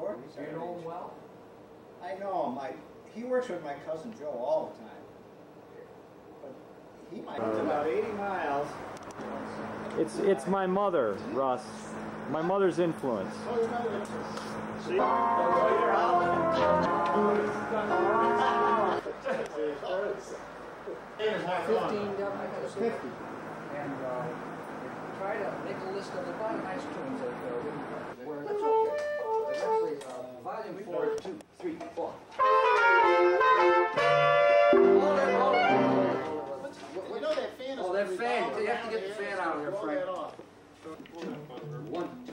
George. Do you know him well? I know him. I, he works with my cousin Joe all the time. But he might. It's about 80 miles. It's it's my mother, Russ. My mother's influence. See? Fifteen Dublin, I gotta say. 50. And, uh, try to make a list of the bottom nice tunes that, uh, where it's okay. It's actually, uh, volume four, two, three, four. Hold it, hold it, hold it, hold it. You know that fan is. Oh, that fan, revolving you have to get the fan out of there, Frank. One, two,